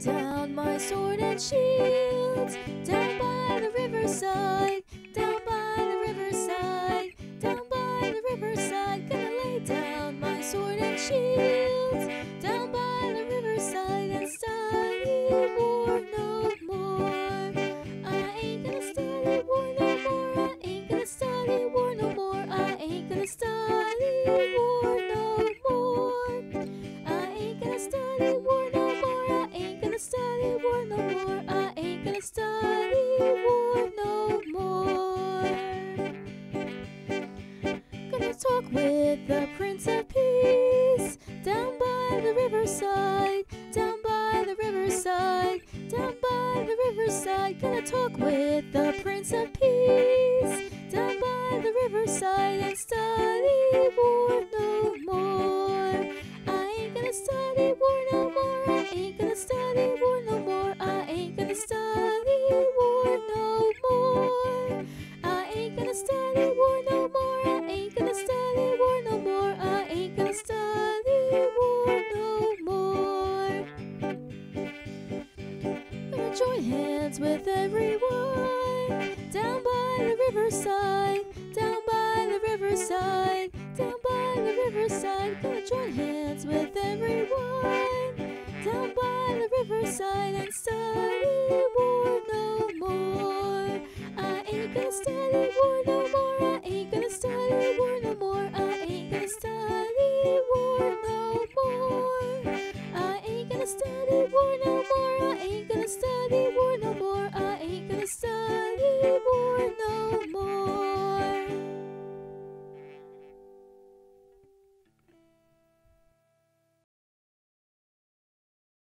down my sword and shield. Down by the riverside, down by the riverside, down by the riverside. Gonna lay down my sword and shield. Talk with the Prince of Peace down by the riverside, down by the riverside, down by the riverside. Gonna talk with the Prince of Peace down by the riverside and study war no more. I ain't gonna study war no more. I ain't gonna study war no more. I ain't gonna study war no more. I ain't gonna study join hands with everyone down by the riverside, down by the riverside, down by the riverside. Gonna join hands with everyone